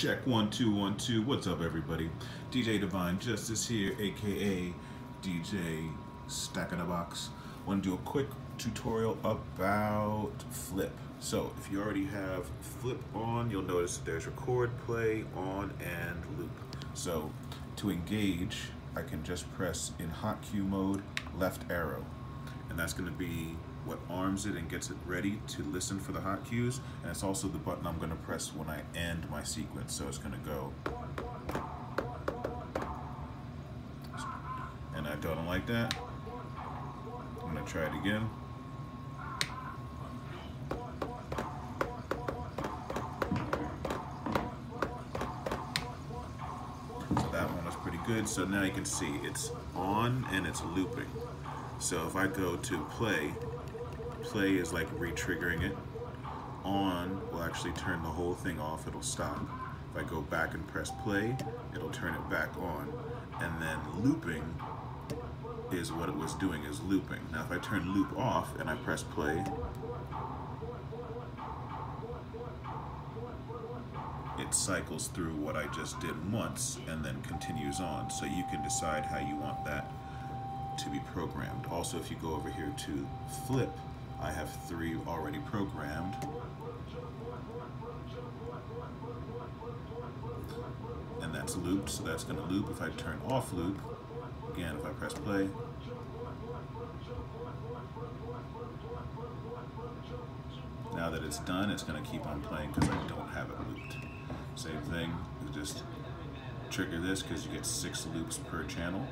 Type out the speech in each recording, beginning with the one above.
Check one, two, one, two. What's up, everybody? DJ Divine Justice here, aka DJ Stack in the Box. Want to do a quick tutorial about Flip. So, if you already have Flip on, you'll notice there's record, play, on, and loop. So, to engage, I can just press in hot cue mode left arrow, and that's going to be what arms it and gets it ready to listen for the hot cues. And it's also the button I'm gonna press when I end my sequence. So it's gonna go. And I don't like that. I'm gonna try it again. So that one was pretty good. So now you can see it's on and it's looping. So if I go to play, play is like re-triggering it. On will actually turn the whole thing off, it'll stop. If I go back and press play, it'll turn it back on. And then looping is what it was doing, is looping. Now if I turn loop off and I press play, it cycles through what I just did once and then continues on. So you can decide how you want that to be programmed. Also, if you go over here to flip, I have three already programmed. And that's looped, so that's gonna loop. If I turn off loop, again, if I press play, now that it's done, it's gonna keep on playing because I don't have it looped. Same thing, you just trigger this because you get six loops per channel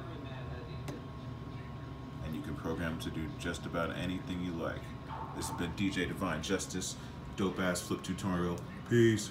to do just about anything you like. This has been DJ Divine Justice, dope ass flip tutorial. Peace.